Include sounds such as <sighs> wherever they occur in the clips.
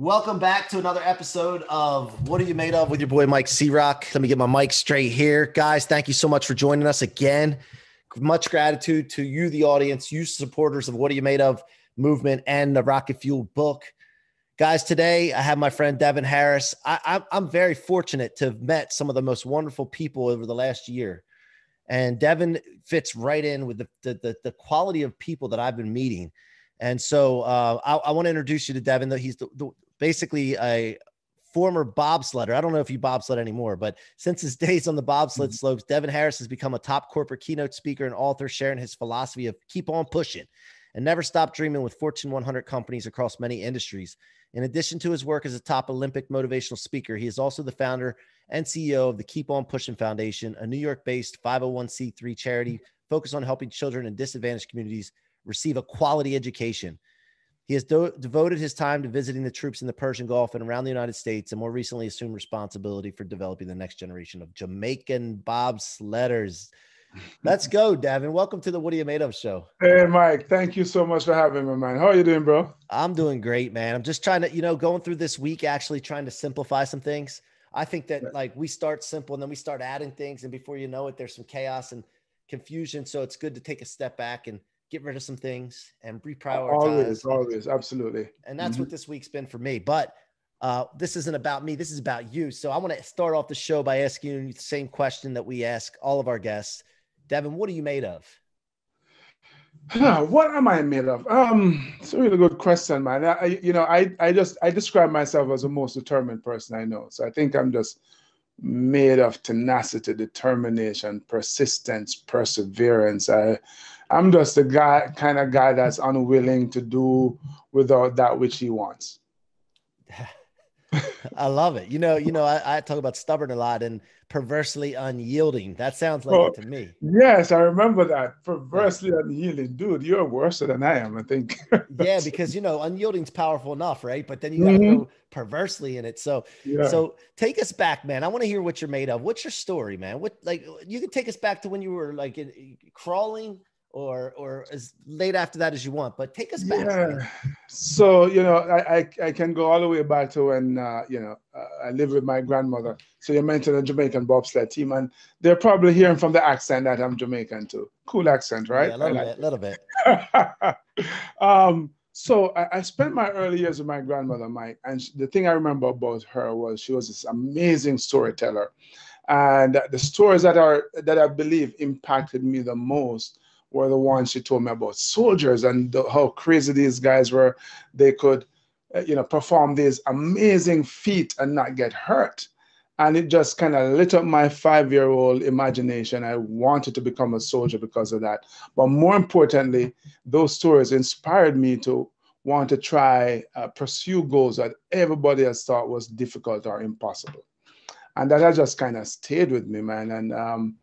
Welcome back to another episode of What Are You Made Of with your boy Mike C-Roc. Let me get my mic straight here. Guys, thank you so much for joining us again. Much gratitude to you, the audience, you supporters of What Are You Made Of movement and the Rocket Fuel book. Guys, today I have my friend Devon Harris. I, am very fortunate to have met some of the most wonderful people over the last year. And Devon fits right in with the, the, the, the quality of people that I've been meeting. And so uh, I, I want to introduce you to Devon. Though he's the, the, basically a former bobsledder. I don't know if you bobsled anymore, but since his <laughs> days on the bobsled mm-hmm. slopes, Devon Harris has become a top corporate keynote speaker and author, sharing his philosophy of keep on pushing and never stop dreaming with Fortune 100 companies across many industries. In addition to his work as a top Olympic motivational speaker, he is also the founder and CEO of the Keep On Pushing Foundation, a New York based 501c3 charity focused on helping children in disadvantaged communities receive a quality education. He has do- devoted his time to visiting the troops in the Persian Gulf and around the United States, and more recently assumed responsibility for developing the next generation of Jamaican bobsledders. Let's go, Devon. Welcome to the What Are You Made Of show. Hey, Mike. Thank you so much for having me, man. How are you doing, bro? I'm doing great, man. I'm just trying to, you know, going through this week, actually trying to simplify some things. I think that like we start simple and then we start adding things, and before you know it, there's some chaos and confusion. So it's good to take a step back and get rid of some things and reprioritize. Always, always, absolutely. And that's mm-hmm. what this week's been for me. But uh, this isn't about me. This is about you. So I want to start off the show by asking you the same question that we ask all of our guests. Devon, what are you made of? <sighs> what am I made of? Um, it's a really good question, man. I, you know, I, I just, I describe myself as the most determined person I know. So I think I'm just made of tenacity, determination, persistence, perseverance. I, I'm just a guy, kind of guy that's unwilling to do without that which he wants. <laughs> I love it. You know, you know, I, I, talk about stubborn a lot and perversely unyielding. That sounds like oh, it to me. Yes, I remember that. Perversely yeah. unyielding. Dude, you're worse than I am, I think. <laughs> yeah, because you know, unyielding's powerful enough, right? But then you gotta mm-hmm. go perversely in it. So yeah. so take us back, man. I want to hear what you're made of. What's your story, man? What like you can take us back to when you were like in, crawling or or as late after that as you want but take us back yeah. so you know I, I, I can go all the way back to when uh, you know uh, i lived with my grandmother. So you mentioned a jamaican bobsled team and they're probably hearing from the accent that i'm jamaican too. Cool accent right? Yeah, a little like bit little bit. <laughs> Um so I, I, spent my early years with my grandmother mike and the thing i remember about her was she was this amazing storyteller. And the stories that are that i believe impacted me the most were the ones she told me about soldiers and the, how crazy these guys were. They could, uh, you know, perform these amazing feats and not get hurt. And it just kind of lit up my five year old imagination. I wanted to become a soldier because of that. But more importantly, those stories inspired me to want to try uh, pursue goals that everybody has thought was difficult or impossible. And that has just kind of stayed with me, man. And um,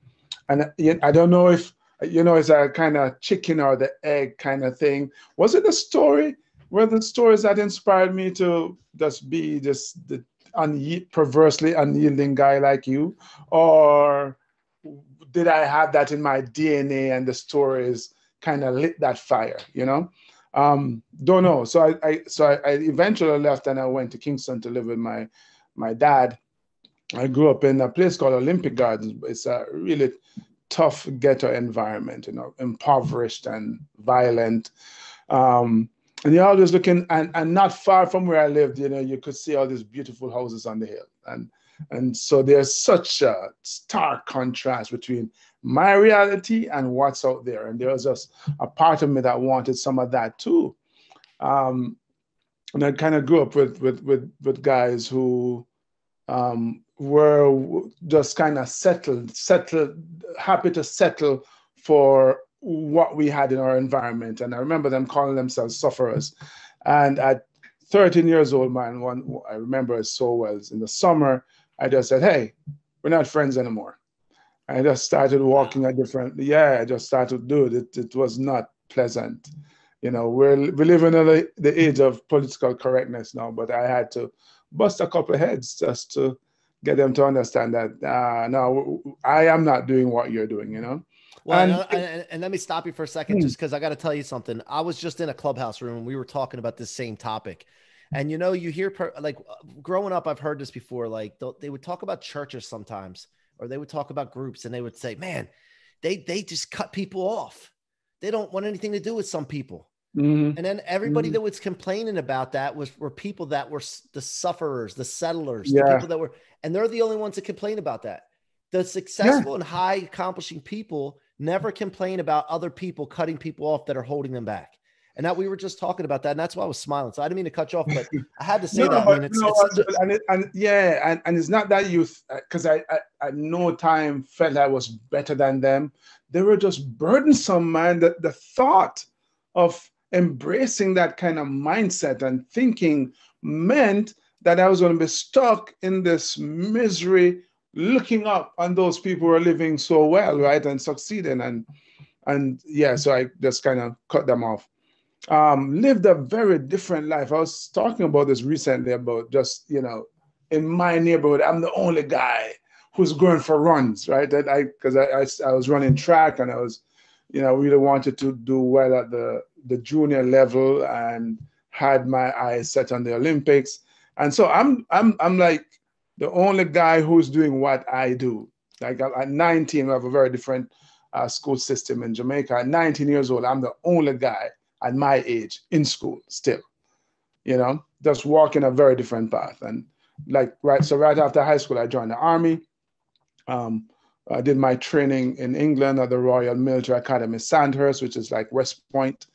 and I don't know if you know, it's a kind of chicken or the egg kind of thing. Was it a story? Were the stories that inspired me to just be this the un- perversely unyielding guy like you, or did I have that in my DNA and the stories kind of lit that fire? You know, um, don't know. So I, I so I, I eventually left and I went to Kingston to live with my my dad. I grew up in a place called Olympic Gardens. It's a really tough ghetto environment, you know, impoverished and violent. Um, and you're always looking, and, and not far from where I lived, you know, you could see all these beautiful houses on the hill. And, and so there's such a stark contrast between my reality and what's out there. And there was just a part of me that wanted some of that too. Um, and I kind of grew up with, with, with, with guys who um, were just kind of settled, settled, happy to settle for what we had in our environment. And I remember them calling themselves sufferers. And at 13 years old, man, one I remember it so well. In the summer, I just said, "Hey, we're not friends anymore." I just started walking a different. Yeah, I just started do it. It, was not pleasant. You know, we're we live in the, the age of political correctness now, but I had to bust a couple heads just to get them to understand that uh, no, I am not doing what you're doing, you know. Well, and, and, and let me stop you for a second, hmm. just because I got to tell you something. I was just in a clubhouse room and we were talking about this same topic, And you know, you hear per, like growing up, I've heard this before. Like they would talk about churches sometimes, or they would talk about groups, and they would say, "Man, they they just cut people off. They don't want anything to do with some people." Mm-hmm. And then everybody mm-hmm. that was complaining about that was were people that were the sufferers, the settlers, yeah. the people that were, and they're the only ones that complain about that. The successful yeah. and high accomplishing people never complain about other people cutting people off that are holding them back. And that we were just talking about that, and that's why I was smiling. So I didn't mean to cut you off, but I had to say no, that. I mean, it's, no, it's, and, it, and, yeah, and, and it's not that you, because uh, I, I at no time felt I was better than them. They were just burdensome, man. That the thought of embracing that kind of mindset and thinking meant that I was going to be stuck in this misery, looking up on those people who are living so well, right, and succeeding, and and yeah, so I just kind of cut them off. Um, lived a very different life. I was talking about this recently about just you know, in my neighborhood, I'm the only guy who's going for runs, right? That I because I, I I was running track and I was, you know, really wanted to do well at the the junior level and had my eyes set on the Olympics. And so I'm I'm I'm like the only guy who's doing what I do. Like at 19, we have a very different uh, school system in Jamaica. At 19 years old, I'm the only guy at my age in school still. You know, just walking a very different path. And like right, so right after high school, I joined the army. Um, I did my training in England at the Royal Military Academy Sandhurst, which is like West Point,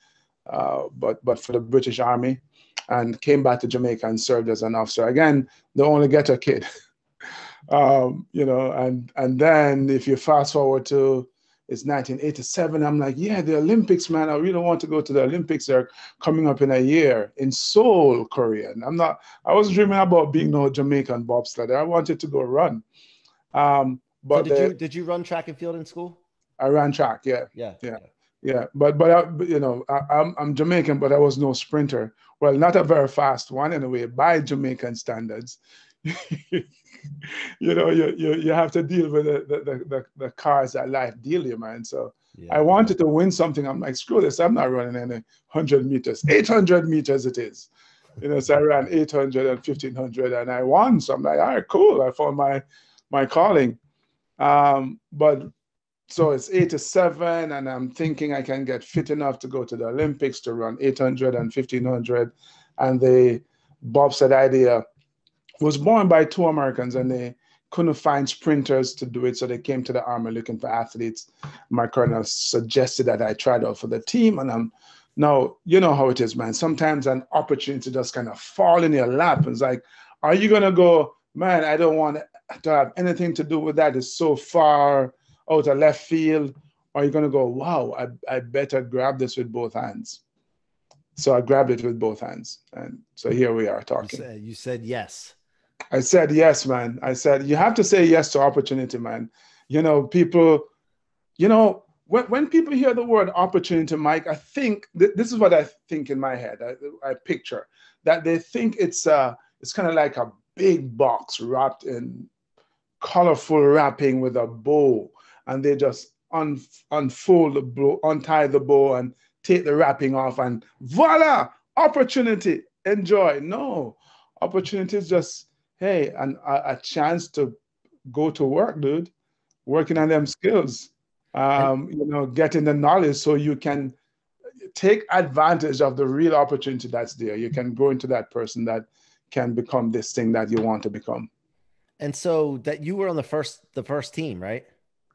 uh, but but for the British Army and came back to Jamaica and served as an officer. Again, the only ghetto kid. <laughs> um, you know, and and then if you fast forward to it's 1987, I'm like, yeah, the Olympics, man. I really want to go to the Olympics. They're coming up in a year in Seoul, Korea. And I'm not, I wasn't dreaming about being no Jamaican bobsledder. I wanted to go run. Um, but so did the, you did you run track and field in school? I ran track, yeah. Yeah. Yeah. Yeah, but but I, you know I, I'm I'm Jamaican, but I was no sprinter. Well, not a very fast one anyway, by Jamaican standards. <laughs> you know, you, you you have to deal with the the, the, the cars that life deal you, man. So yeah. I wanted to win something. I'm like, screw this. I'm not running any 100 meters. 800 meters it is. You know, so I ran 800 and 1500 and I won. So I'm like, all right, cool. I found my my calling. Um, but so it's 87 and i'm thinking i can get fit enough to go to the olympics to run 800 and 1500 and the bobsled idea was born by two americans and they couldn't find sprinters to do it so they came to the army looking for athletes. My colonel suggested that i tried out for the team and i'm now you know how it is man. Sometimes an opportunity just kind of fall in your lap. It's like are you going to go man i don't want to have anything to do with that. It's so far out of left field, or you're going to go, wow, I, I better grab this with both hands. So I grabbed it with both hands. And so here we are talking. You said, you said yes. I said yes, man. I said, you have to say yes to opportunity, man. You know, people, you know, when, when people hear the word opportunity, Mike, I think th- this is what I think in my head. I, I picture that they think it's uh, it's kind of like a big box wrapped in colorful wrapping with a bow and they just un, unfold the bow, untie the bow, and take the wrapping off, and voila, opportunity, enjoy. No, opportunity is just hey, and a, a chance to go to work, dude, working on them skills, um, you know, getting the knowledge so you can take advantage of the real opportunity that's there. You can grow into that person that can become this thing that you want to become. And so that you were on the first the first team, right?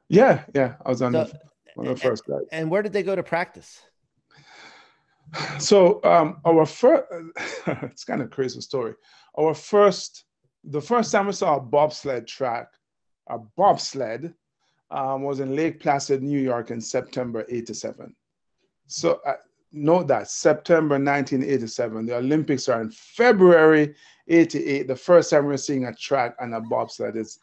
Yeah, yeah, I was on so, the, one of the first guys. And where did they go to practice? So um, our first, <laughs> it's kind of crazy story. Our first, the first time we saw a bobsled track, a bobsled, um, was in Lake Placid, New York, in September '87. So uh, note that September 1987. The Olympics are in February '88. The first time we're seeing a track and a bobsled is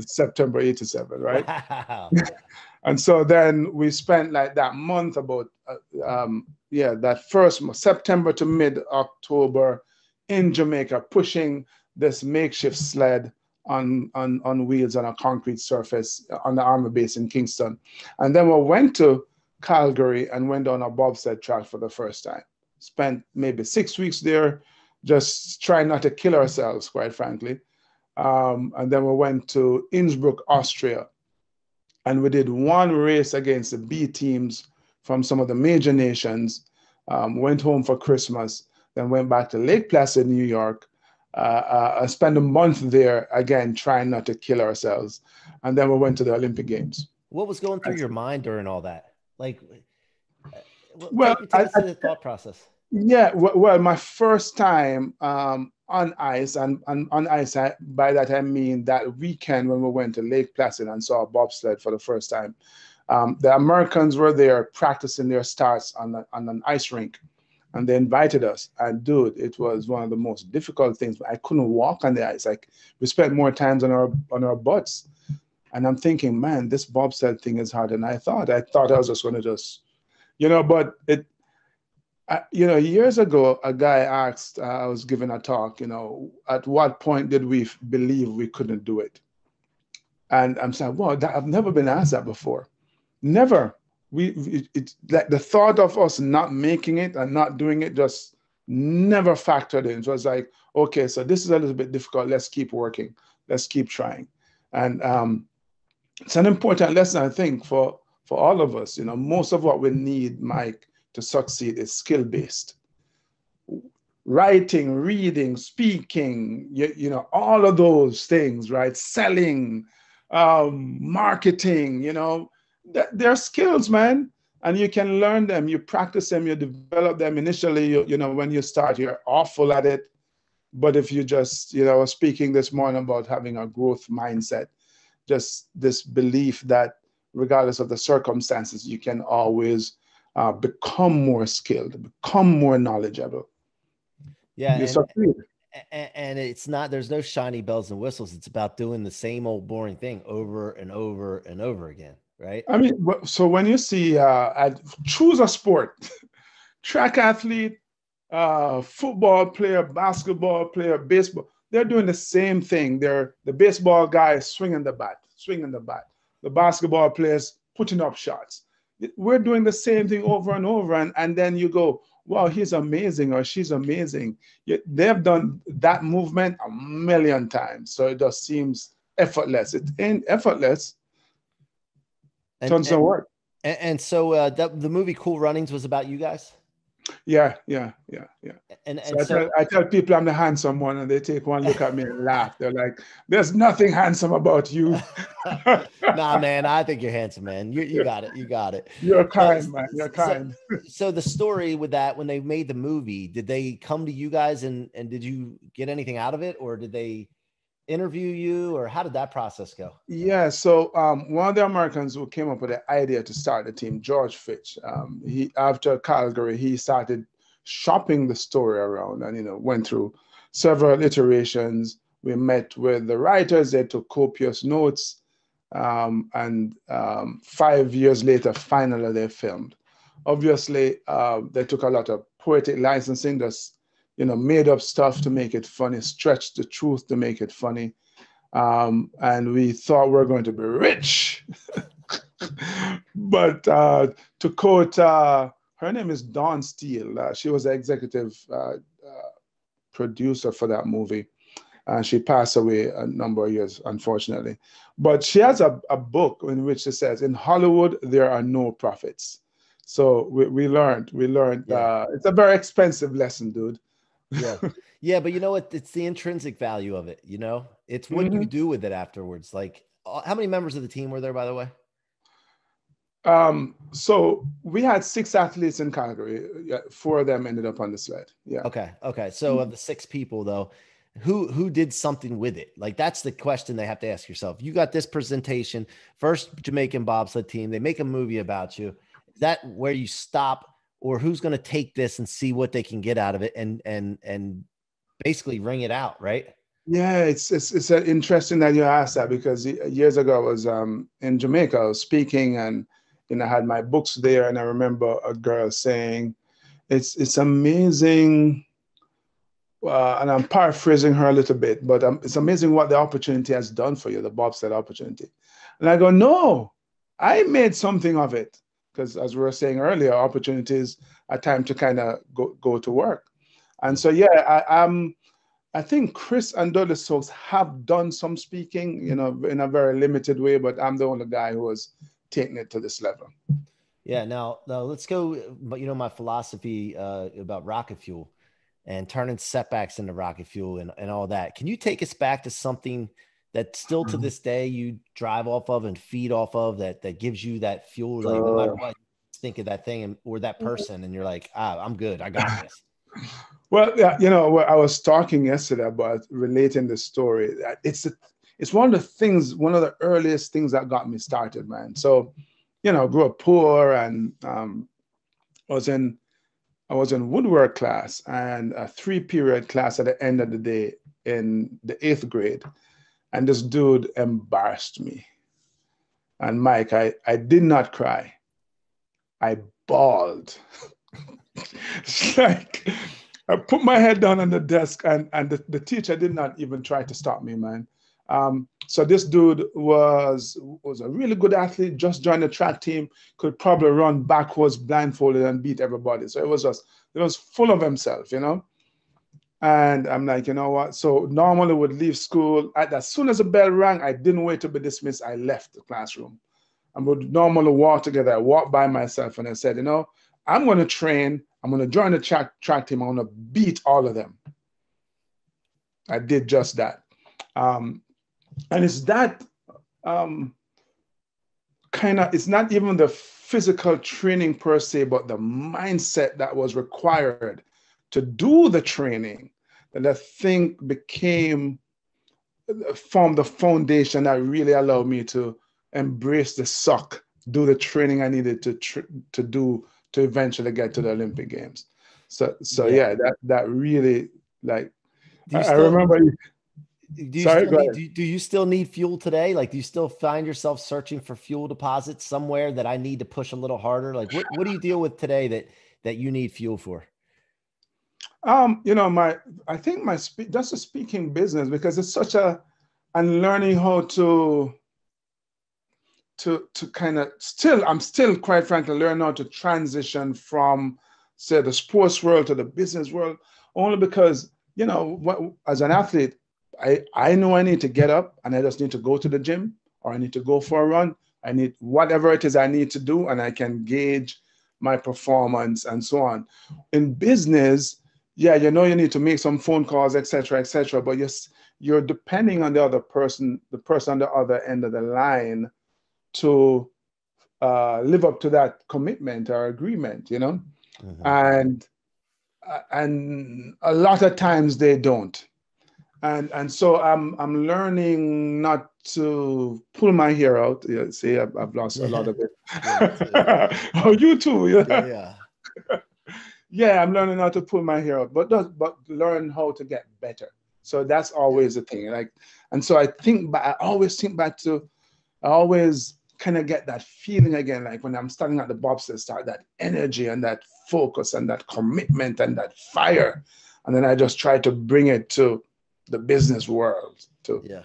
September 87, right? Wow. <laughs> and so then we spent like that month about, uh, um, yeah, that first September to mid October in Jamaica, pushing this makeshift sled on, on, on wheels on a concrete surface on the army base in Kingston. And then we went to Calgary and went on a bobsled track for the first time. Spent maybe six weeks there, just trying not to kill ourselves, quite frankly. Um, and then we went to Innsbruck, Austria, and we did one race against the B teams from some of the major nations. Um, went home for Christmas, then went back to Lake Placid, New York. Uh, uh, I spent a month there again, trying not to kill ourselves, and then we went to the Olympic Games. What was going through your mind during all that? Like, uh, well, I, I, the thought process. Yeah, well, my first time um, on ice, and, and on ice, I, by that I mean that weekend when we went to Lake Placid and saw bobsled for the first time. Um, the Americans were there practicing their starts on, the, on an ice rink, and they invited us. And dude, it was one of the most difficult things. I couldn't walk on the ice. Like we spent more times on our on our butts, and I'm thinking, man, this bobsled thing is harder than I thought. I thought I was just going to just, you know, but it you know, years ago, a guy asked, uh, I was giving a talk, you know, at what point did we believe we couldn't do it? And I'm saying, well, that, I've never been asked that before. Never. We, it, it, like the thought of us not making it and not doing it just never factored in. So it was like, okay, so this is a little bit difficult. Let's keep working. Let's keep trying. And um, it's an important lesson, I think, for for all of us. You know, most of what we need, Mike, to succeed is skill based. Writing, reading, speaking, you, you know, all of those things, right? Selling, um, marketing, you know, th- they're skills, man. And you can learn them, you practice them, you develop them initially. You, you know, when you start, you're awful at it. But if you just, you know, I was speaking this morning about having a growth mindset, just this belief that regardless of the circumstances, you can always uh, become more skilled, become more knowledgeable. Yeah. And, and, it's not, there's no shiny bells and whistles. It's about doing the same old boring thing over and over and over again. Right. I mean, so when you see, uh, choose a sport, <laughs> track athlete, uh, football player, basketball player, baseball, they're doing the same thing. They're the baseball guy swinging the bat, swinging the bat. The basketball players putting up shots we're doing the same thing over and over and, and then you go wow he's amazing or she's amazing. They've done that movement a million times so it just seems effortless. It ain't effortless. And, tons and, of work and, and so uh, the, the movie cool runnings was about you guys yeah, yeah, yeah, yeah. And, and so, I, tell, I tell people I'm the handsome one, and they take one look at me and laugh. They're like, "There's nothing handsome about you." <laughs> nah, man, I think you're handsome, man. You you got it, you got it. You're kind, uh, man. You're kind. So, <laughs> so, the story with that, when they made the movie, did they come to you guys and and did you get anything out of it, or did they? Interview you or how did that process go? Yeah so um, one of the americans who came up with the idea to start the team george fitch um, he after calgary he started shopping the story around and you know went through several iterations. We met with the writers they took copious notes um, and um, five years later finally they filmed. Obviously uh, they took a lot of poetic licensing that's you know, made up stuff to make it funny, stretched the truth to make it funny. Um, and we thought we are going to be rich. <laughs> but uh, to quote, uh, her name is Dawn Steel. Uh, she was the executive uh, uh, producer for that movie. And she passed away a number of years, unfortunately. But she has a, a book in which she says, In Hollywood, there are no prophets. So we, we learned, we learned, yeah. Uh, it's a very expensive lesson, dude yeah. <laughs> Yeah but you know what? It's the intrinsic value of it you know? It's what mm-hmm. you do with it afterwards? Like uh, how many members of the team were there by the way? Um so we had six athletes in calgary four of them ended up on the sled yeah. Okay okay so mm-hmm. of the six people though who who did something with it? Like that's the question they have to ask yourself. You got this presentation first jamaican bobsled team they make a movie about you. Is that where you stop or who's going to take this and see what they can get out of it and and and basically ring it out, right? Yeah, it's it's it's interesting that you asked that because years ago I was um, in Jamaica, I was speaking and you know I had my books there, and I remember a girl saying, "It's it's amazing." Uh, and I'm paraphrasing her a little bit, but um, it's amazing what the opportunity has done for you, the bobsled opportunity. And I go, no, I made something of it because as we were saying earlier, opportunities are time to kind of go, go to work. And so yeah, I, am I think Chris and Dudley Stokes have done some speaking, you know, in a very limited way, but I'm the only guy who has taken it to this level. Yeah. Now, now let's go. But you know, my philosophy uh, about rocket fuel and turning setbacks into rocket fuel and, and all that. Can you take us back to something that still to mm-hmm. this day you drive off of and feed off of that that gives you that fuel like no matter what think of that thing and, or that mm-hmm. person and you're like ah i'm good. I got this. <laughs> Well yeah you know i was talking yesterday about relating the story. It's a, it's one of the things one of the earliest things that got me started man. So you know grew up poor and um, i was in i was in woodwork class and a three period class at the end of the day in the eighth grade and this dude embarrassed me. And Mike, I, I did not cry. I bawled. it's <laughs> like I put my head down on the desk and, and the, the teacher did not even try to stop me, man. Um, so this dude was was a really good athlete, just joined the track team, could probably run backwards blindfolded and beat everybody. So it was just it was full of himself, you know. And I'm like, you know what? So normally would leave school. as soon as the bell rang, I didn't wait to be dismissed. I left the classroom. And would normally walk together. I walked by myself and I said, you know, I'm going to train. I'm going to join the track, track team. I'm going to beat all of them. I did just that. Um, and it's that um, kind of, it's not even the physical training per se, but the mindset that was required to do the training that I think became formed the foundation that really allowed me to embrace the suck, do the training I needed to tr- to do to eventually get to the Olympic Games. So so yeah, yeah that that really like I, still, I, remember. Do you, sorry, need, do, do you still need fuel today? Like, do you still find yourself searching for fuel deposits somewhere that I need to push a little harder? Like, what, what do you deal with today that that you need fuel for? Um, you know, my I think my speak just a speaking business because it's such a and learning how to to to kind of still I'm still quite frankly learning how to transition from say the sports world to the business world only because you know what, as an athlete I I know I need to get up and I just need to go to the gym or I need to go for a run. I need whatever it is I need to do and I can gauge my performance and so on. In business yeah, you know you need to make some phone calls, etc., etc. but you're you're depending on the other person, the person on the other end of the line, to uh, live up to that commitment or agreement, you know, mm-hmm. and uh, and a lot of times they don't, and and so I'm I'm learning not to pull my hair out. Yeah, see, I've, I've lost yeah. a lot of it. <laughs> Yeah, <laughs> oh, you too. Yeah. <laughs> yeah I'm learning how to pull my hair out, but does but learn how to get better. So that's always the thing. Like, and so I think but I always think back to I always kind of get that feeling again, like when I'm starting at the bobsled start, that energy and that focus and that commitment and that fire. And then I just try to bring it to the business world to yeah,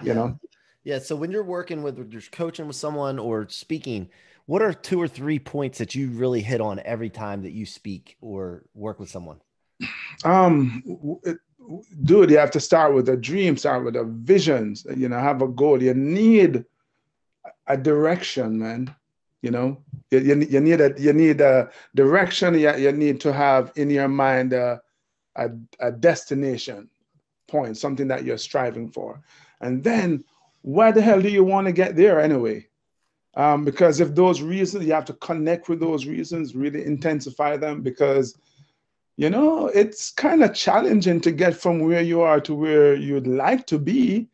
you yeah. know. Yeah. So when you're working with you're coaching with someone or speaking, what are two or three points that you really hit on every time that you speak or work with someone? Um, dude, you have to start with a dream, start with a visions. you know, have a goal. You need a direction, man. You know, you, you, you need a you need a direction. You, you need to have in your mind a, a, a destination point, something that you're striving for. And then why the hell do you want to get there anyway? Um, because if those reasons, you have to connect with those reasons, really intensify them because, you know, it's kind of challenging to get from where you are to where you'd like to be.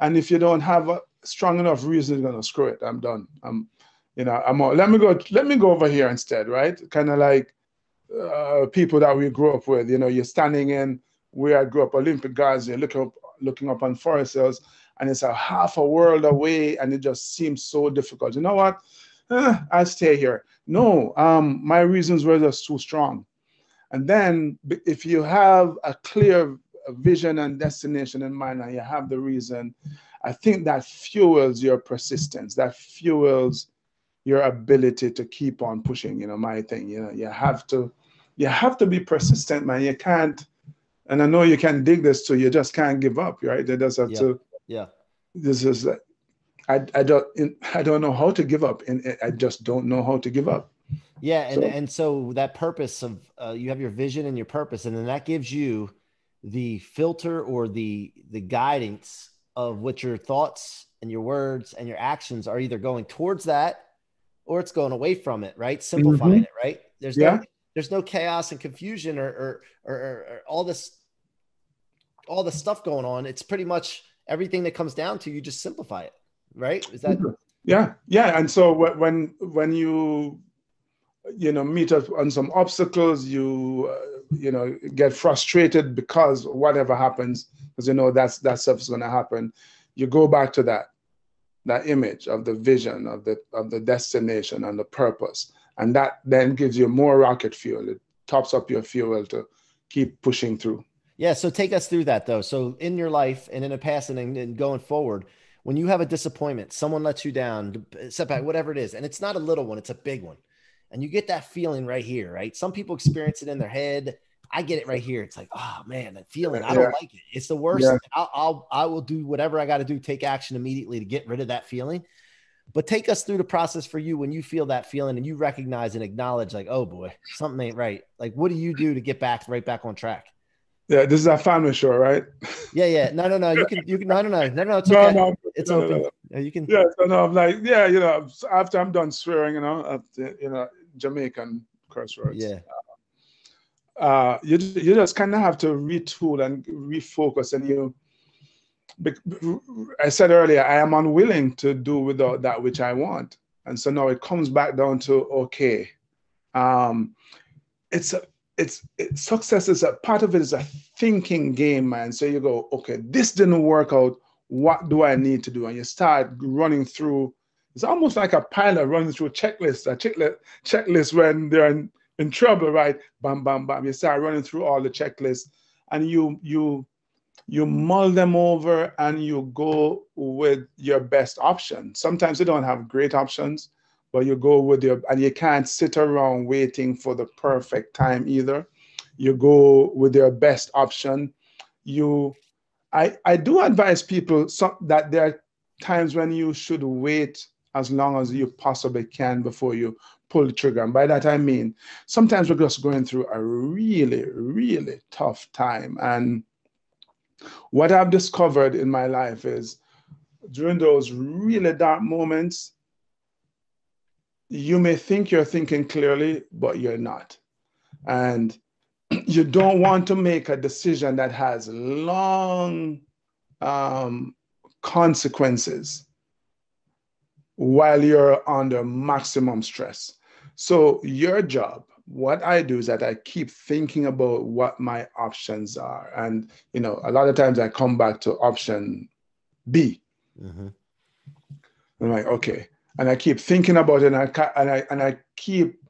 And if you don't have a strong enough reason, you're to screw it. I'm done. I'm, you know, I'm, all, let me go, let me go over here instead, right? Kind of like uh, people that we grew up with, you know, you're standing in where I grew up, Olympic guys, you're looking up, looking up on Forest Hills and it's a half a world away and it just seems so difficult. You know what? Eh, I'll stay here. No, um, my reasons were just too strong. And then if you have a clear vision and destination in mind and you have the reason, I think that fuels your persistence, that fuels your ability to keep on pushing, you know, my thing, you know, you have to, you have to be persistent, man. You can't, and I know you can dig this too. You just can't give up, right? You just have yeah. to. Yeah. This is. I, I don't I don't know how to give up, and I just don't know how to give up. Yeah, and so, and so that purpose of uh, you have your vision and your purpose, and then that gives you the filter or the the guidance of what your thoughts and your words and your actions are either going towards that or it's going away from it, right? Simplifying mm-hmm. it, right? There's yeah. no there's no chaos and confusion or or, or or, or all this all the stuff going on. It's pretty much everything that comes down to you just simplify it, right? Is that yeah, yeah. And so when when you you know meet up on some obstacles, you uh, you know get frustrated because whatever happens, because you know that's that stuff's going to happen. You go back to that that image of the vision of the of the destination and the purpose and that then gives you more rocket fuel it tops up your fuel to keep pushing through yeah so take us through that though so in your life and in the past and, and going forward when you have a disappointment someone lets you down setback whatever it is and it's not a little one it's a big one and you get that feeling right here right some people experience it in their head I get it right here. It's like, oh man, that feeling. I don't yeah. like it. It's the worst. Yeah. I'll, I'll I will do whatever I got to do, take action immediately to get rid of that feeling. But take us through the process for you when you feel that feeling and you recognize and acknowledge, like, oh boy, something ain't right. Like, what do you do to get back right back on track? Yeah, this is our family show, right? Yeah, yeah. No, no, no. You can, you can. No, no, no, no, no. It's okay. No, no, it's no, open. No, you can. Yeah, so no, I'm like, yeah, you know, after I'm done swearing, you know, after, you know, Jamaican curse words. Yeah. Uh, you you just kind of have to retool and refocus, and you I said earlier, I am unwilling to do without that which I want. And so now it comes back down to okay. Um, it's a it's it, success is a part of it is a thinking game, man. So you go, okay, this didn't work out. What do I need to do? And you start running through. It's almost like a pilot running through a checklist, a checklist, checklist when they're in, in trouble, right? Bam, bam, bam. You start running through all the checklists, and you you you mull them over and you go with your best option. Sometimes you don't have great options, but you go with your, and you can't sit around waiting for the perfect time either. You go with your best option. You, I, I do advise people so, that there are times when you should wait as long as you possibly can before you pull the trigger. And by that I mean, sometimes we're just going through a really, really tough time. And what I've discovered in my life is during those really dark moments, you may think you're thinking clearly, but you're not. And <clears throat> you don't want to make a decision that has long um, consequences while you're under maximum stress. So, your job what I do is that I keep thinking about what my options are. And, you know, a lot of times I come back to option B. Mm-hmm. I'm like, okay. And I keep thinking about it and I, and I, and I keep,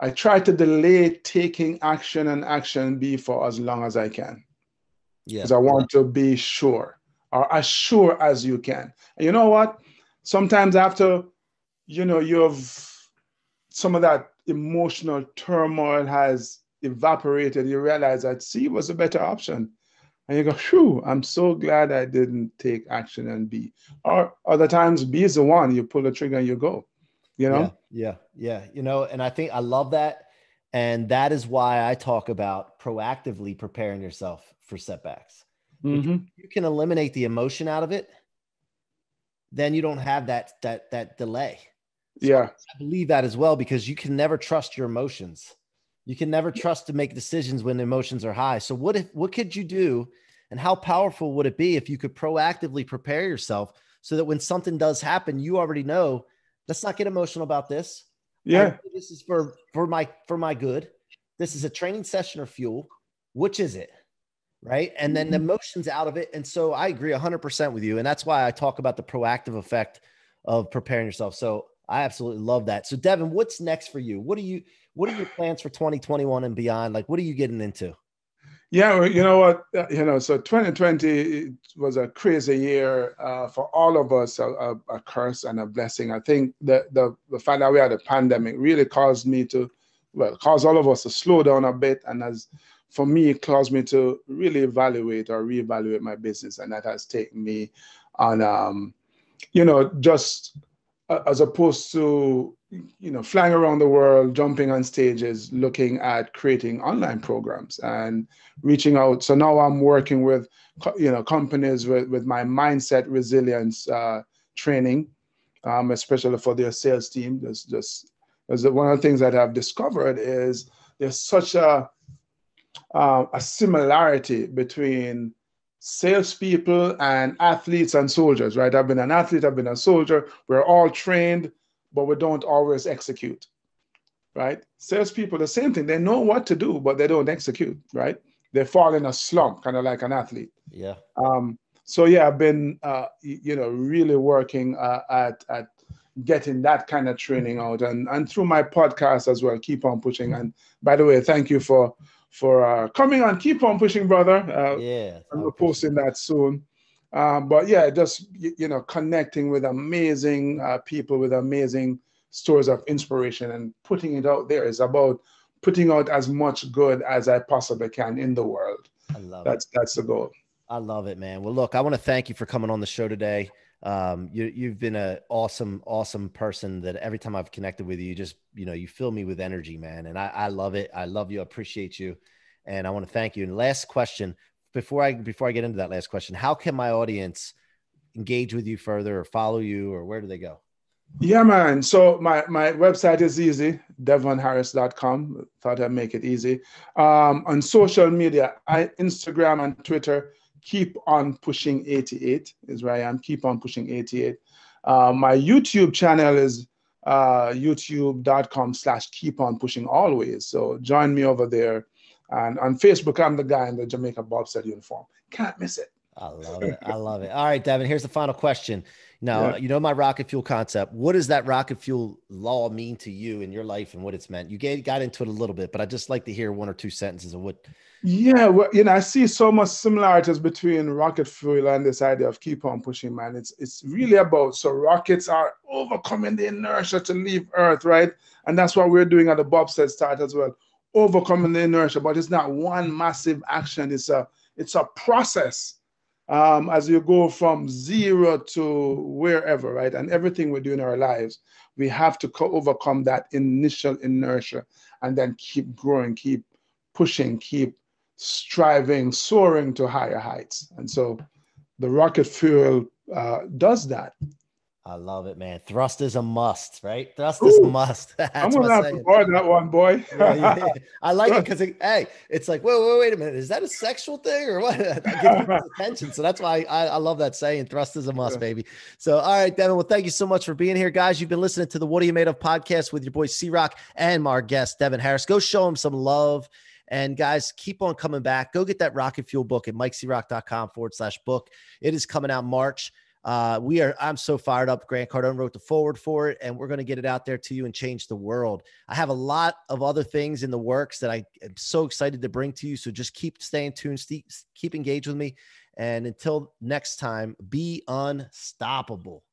I try to delay taking action and action B for as long as I can. Yeah. Because I want to be sure or as sure as you can. And you know what? Sometimes after, you know, you've some of that emotional turmoil has evaporated, you realize that C was a better option. And you go, phew, I'm so glad I didn't take action on B. Or other times B is the one, you pull the trigger and you go. You know? Yeah, yeah, yeah. You know, and I think I love that. And that is why I talk about proactively preparing yourself for setbacks. Mm-hmm. You can eliminate the emotion out of it, then you don't have that that that delay. So yeah. I believe that as well because you can never trust your emotions. You can never trust to make decisions when emotions are high. So what if what could you do and how powerful would it be if you could proactively prepare yourself so that when something does happen, you already know, let's not get emotional about this. Yeah. This is for for my for my good. This is a training session or fuel. Which is it? Right. And then the mm-hmm. emotions out of it. And so I agree 100% with you. And that's why I talk about the proactive effect of preparing yourself. So I absolutely love that. So Devon, what's next for you? What are you what are your plans for 2021 and beyond? Like what are you getting into? Yeah, you know what, uh, you know, so 2020 was a crazy year uh, for all of us, a, a, a, curse and a blessing. I think that the, the fact that we had a pandemic really caused me to, well, caused all of us to slow down a bit. And as for me, it caused me to really evaluate or reevaluate my business. And that has taken me on, um, you know, just as opposed to, you know, flying around the world, jumping on stages, looking at creating online programs and reaching out. So now I'm working with, you know, companies with, with my mindset resilience uh, training, um, especially for their sales team. There's just, there's one of the things that I've discovered is there's such a, uh, a similarity between salespeople and athletes and soldiers, right? I've been an athlete, I've been a soldier. We're all trained, but we don't always execute, right? Salespeople, the same thing. They know what to do, but they don't execute, right? They fall in a slump, kind of like an athlete. Yeah. Um, so yeah, I've been, uh, you know, really working uh, at at getting that kind of training out, and and through my podcast as well. Keep on pushing. And by the way, thank you for for uh, coming on. Keep on pushing, brother. Uh, yeah, I'm posting that soon. Um, but yeah, just you know, connecting with amazing uh, people with amazing stories of inspiration and putting it out there is about putting out as much good as I possibly can in the world. I love that's it. that's the goal. I love it, man. Well, look, I want to thank you for coming on the show today. Um, you, you've been an awesome, awesome person that every time I've connected with you, you just, you know, you fill me with energy, man. And I, I love it. I love you. I appreciate you. And I want to thank you. And last question before I, before I get into that last question, how can my audience engage with you further or follow you or where do they go? Yeah, man. So my, my website is easy, devonharris.com. Thought I'd make it easy. Um, on social media, I Instagram and Twitter, keep on pushing 88 is where I am. Keep on pushing 88. Uh, my YouTube channel is uh, youtube.com slash keep on pushing always. So join me over there. And on Facebook, I'm the guy in the Jamaica bobsled uniform. Can't miss it. I love it. I love it. All right, Devon, here's the final question. Now, yeah. you know my rocket fuel concept. What does that rocket fuel law mean to you in your life and what it's meant? You get, got into it a little bit, but I'd just like to hear one or two sentences of what yeah, well, you know, I see so much similarities between rocket fuel and this idea of keep on pushing, man. It's it's really about so rockets are overcoming the inertia to leave Earth, right? And that's what we're doing at the bobsled start as well, overcoming the inertia. But it's not one massive action. It's a it's a process um, as you go from zero to wherever, right? And everything we do in our lives, we have to co- overcome that initial inertia and then keep growing, keep pushing, keep striving, soaring to higher heights. And so the rocket fuel uh, does that. I love it, man. Thrust is a must, right? Thrust Ooh, is a must. <laughs> I'm gonna have to borrow that one, boy. yeah, <laughs> yeah, yeah. I like it <laughs> because, it, hey, it's like, wait, wait, wait a minute, is that a sexual thing or what? I attention, so that's why I, I, love that saying. Thrust is a must, baby. So, all right, Devon. Well, thank you so much for being here, guys. You've been listening to the What Are You Made Of podcast with your boy C-Roc and our guest Devon Harris. Go show him some love and guys, keep on coming back. Go get that rocket fuel book at mikecrock.com forward slash book. It is coming out March. Uh, we are, I'm so fired up. Grant Cardone wrote the forward for it, and we're going to get it out there to you and change the world. I have a lot of other things in the works that I am so excited to bring to you. So just keep staying tuned, keep engaged with me. And until next time, be unstoppable.